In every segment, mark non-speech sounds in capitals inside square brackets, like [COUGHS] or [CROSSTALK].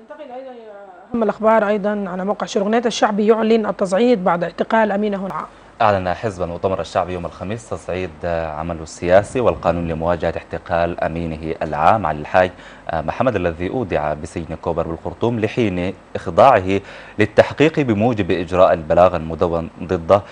ننتقل أيضا أهم الأخبار أيضا على موقع شرغنات الشعبي يعلن التصعيد بعد اعتقال أمينة العام أعلن حزب المؤتمر الشعبي يوم الخميس تصعيد عمله السياسي والقانون لمواجهة احتقال أمينه العام علي الحاج محمد الذي أودع بسجن كوبر بالخرطوم لحين إخضاعه للتحقيق بموجب إجراء البلاغ المدون ضده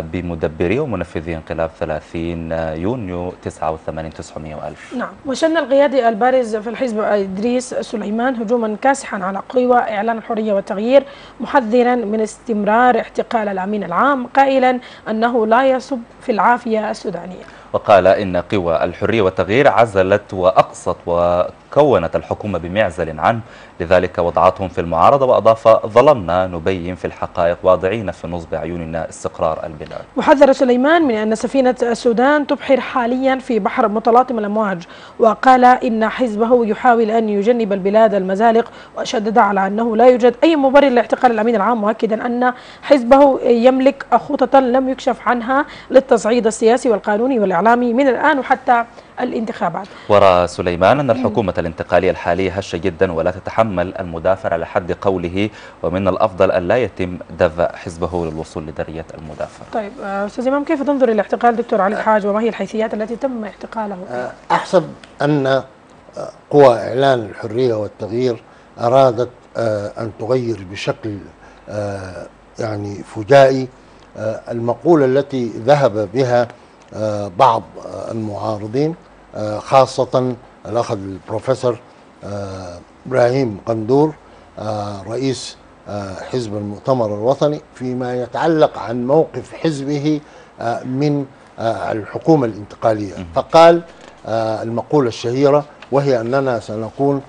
بمدبري ومنفذي انقلاب 30 يونيو 89 900 ألف نعم. وشن القيادي البارز في الحزب إدريس سليمان هجوما كاسحا على قوى إعلان الحرية والتغيير محذرا من استمرار احتقال الأمين العام قائلا أنه لا يصب في العافية السودانية. وقال إن قوى الحرية والتغيير عزلت وأقصت وكونت الحكومة بمعزل عنه. لذلك وضعتهم في المعارضة وأضاف ظللنا نبين في الحقائق واضعين في نصب عيوننا استقرار البلاد. وحذر سليمان من أن سفينة السودان تبحر حاليا في بحر متلاطم الأمواج. وقال إن حزبه يحاول أن يجنب البلاد المزالق وشدد على أنه لا يوجد أي مبرر لاعتقال الأمين العام مؤكدا أن حزبه يملك خططا لم يكشف عنها للتصعيد السياسي والقانوني والإعلامي. من الآن وحتى الانتخابات. ورأى سليمان أن الحكومة الانتقالية الحالية هشة جدا ولا تتحمل المدافع على حد قوله ومن الأفضل أن لا يتم دفع حزبه للوصول لدرية المدافع. طيب أستاذ إمام كيف تنظر إلى اعتقال دكتور علي الحاج وما هي الحيثيات التي تم اعتقاله أحسب أن قوى إعلان الحرية والتغيير أرادت أن تغير بشكل يعني فجائي المقولة التي ذهب بها بعض المعارضين خاصة الأخ البروفيسور إبراهيم قندور رئيس حزب المؤتمر الوطني فيما يتعلق عن موقف حزبه من الحكومة الانتقالية. فقال المقولة الشهيرة وهي أننا سنكون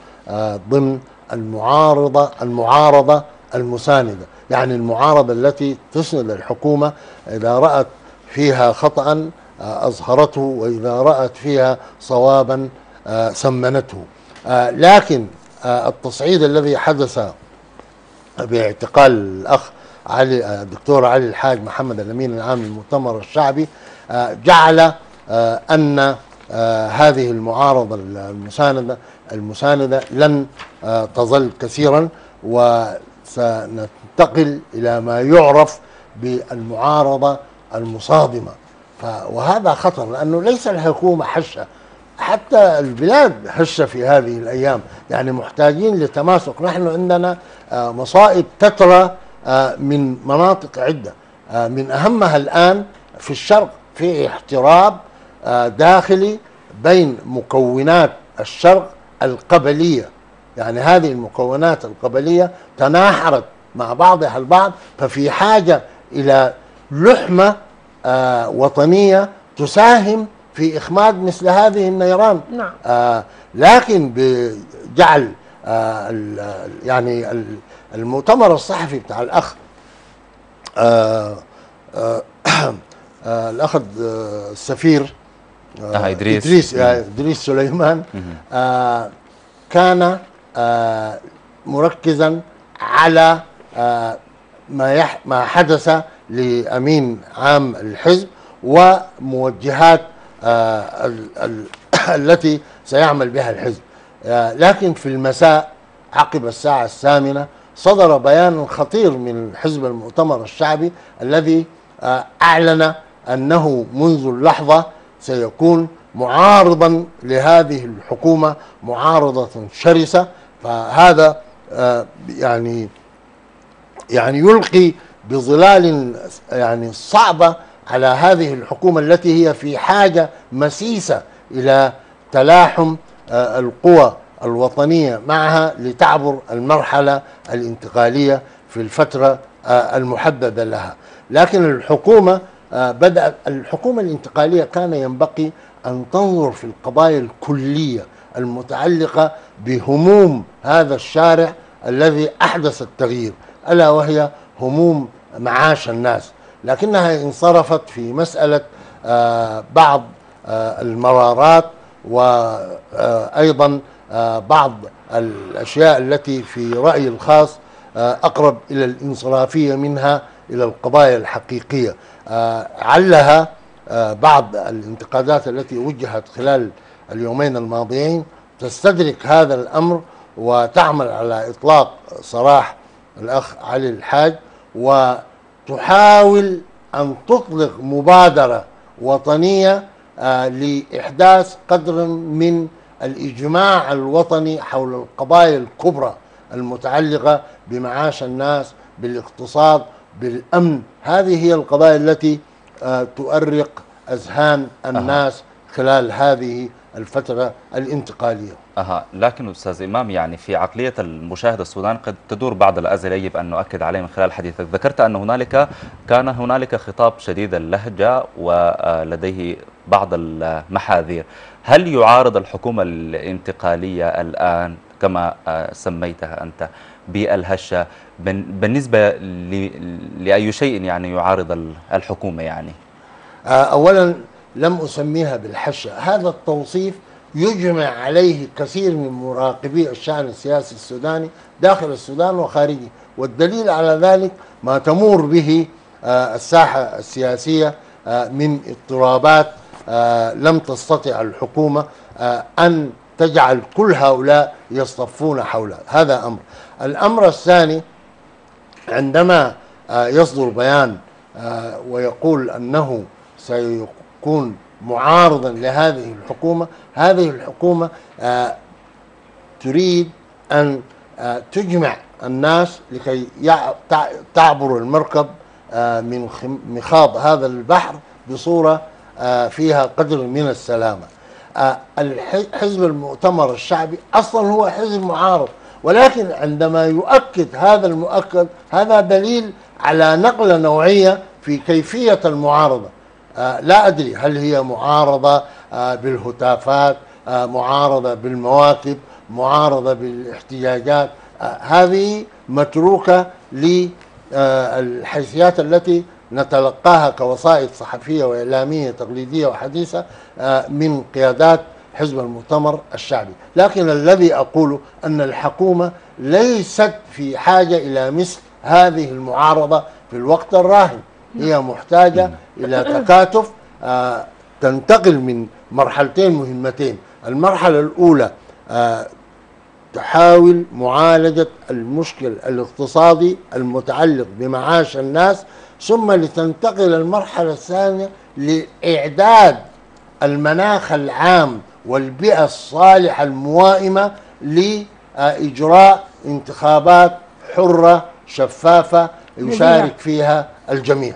ضمن المعارضة المعارضة المساندة. يعني المعارضة التي تسند الحكومة إذا رأت فيها خطأ أظهرته وإذا رأت فيها صوابا سمنته. لكن التصعيد الذي حدث باعتقال الأخ علي الدكتور علي الحاج محمد الأمين العام للمؤتمر الشعبي جعل أن هذه المعارضة المساندة المساندة لن تظل كثيرا وسننتقل إلى ما يعرف بالمعارضة المصادمة. وهذا خطر لأنه ليس الحكومة حشة حتى البلاد هشة في هذه الأيام. يعني محتاجين لتماسك. نحن عندنا مصائب تترى من مناطق عدة. من أهمها الآن في الشرق في احتراب داخلي بين مكونات الشرق القبلية. يعني هذه المكونات القبلية تناحرت مع بعضها البعض ففي حاجة إلى لحمة آه وطنية تساهم في إخماد مثل هذه النيران. نعم. آه لكن بجعل آه يعني المؤتمر الصحفي بتاع الأخ آه آه [COUGHS] آه الأخ السفير آه إدريس. إدريس, آه إدريس سليمان آه كان آه مركزا على آه ما يح ما حدث لأمين عام الحزب وموجهات آه ال ال [COUGHS] التي سيعمل بها الحزب. آه لكن في المساء عقب الساعة الثامنة صدر بيان خطير من حزب المؤتمر الشعبي الذي آه أعلن أنه منذ اللحظة سيكون معارضا لهذه الحكومة معارضة شرسة. فهذا يعني يعني يلقي بظلال يعني صعبة على هذه الحكومة التي هي في حاجة مسيسة إلى تلاحم القوى الوطنية معها لتعبر المرحلة الانتقالية في الفترة المحددة لها. لكن الحكومة بدات الحكومة الانتقالية كان ينبغي أن تنظر في القضايا الكلية المتعلقة بهموم هذا الشارع الذي أحدث التغيير ألا وهي هموم معاش الناس لكنها انصرفت في مسألة بعض المرارات وأيضا بعض الأشياء التي في رأيي الخاص أقرب إلى الانصرافية منها إلى القضايا الحقيقية. علها بعض الانتقادات التي وجهت خلال اليومين الماضيين تستدرك هذا الأمر وتعمل على إطلاق سراح الأخ علي الحاج. وتحاول أن تطلق مبادرة وطنية آه، لإحداث قدر من الإجماع الوطني حول القضايا الكبرى المتعلقة بمعاش الناس بالاقتصاد بالأمن. هذه هي القضايا التي آه، تؤرق أذهان الناس خلال هذه الفترة الانتقالية. أها لكن أستاذ إمام يعني في عقلية المشاهد السودان قد تدور بعض الأسئلة يجب أن نؤكد عليه من خلال حديثك. ذكرت أن هنالك كان هنالك خطاب شديد اللهجة ولديه بعض المحاذير. هل يعارض الحكومة الانتقالية الآن كما سميتها أنت بالهشة؟ بالنسبة لأي شيء يعني يعارض الحكومة يعني؟ أولا لم أسميها بالحشة هذا التوصيف يجمع عليه كثير من مراقبي الشأن السياسي السوداني داخل السودان وخارجه والدليل على ذلك ما تمر به آه، الساحة السياسية آه، من اضطرابات آه، لم تستطع الحكومة أن تجعل كل هؤلاء يصطفون حولها. هذا أمر. الأمر الثاني عندما يصدر بيان ويقول أنه سيكون معارضا لهذه الحكومة. هذه الحكومة آه، تريد أن آه، تجمع الناس لكي تعبر المركب آه، من مخاض هذا البحر بصورة فيها قدر من السلامة. الحزب المؤتمر الشعبي أصلا هو حزب معارض ولكن عندما يؤكد هذا المؤكد هذا دليل على نقلة نوعية في كيفية المعارضة. آه، لا أدري هل هي معارضة آه، بالهتافات آه، معارضة بالمواكب معارضة بالاحتجاجات. هذه متروكة للحيثيات التي نتلقاها كوسائط صحفية وإعلامية تقليدية وحديثة من قيادات حزب المؤتمر الشعبي. لكن الذي أقوله أن الحكومة ليست في حاجة إلى مثل هذه المعارضة في الوقت الراهن. هي محتاجة إلى [COUGHS] تكاتف آه، تنتقل من مرحلتين مهمتين. المرحلة الأولى آه، تحاول معالجة المشكل الاقتصادي المتعلق بمعاش الناس ثم لتنتقل المرحلة الثانية لإعداد المناخ العام والبيئة الصالحة الموائمة لإجراء انتخابات حرة شفافة يشارك فيها الجميع.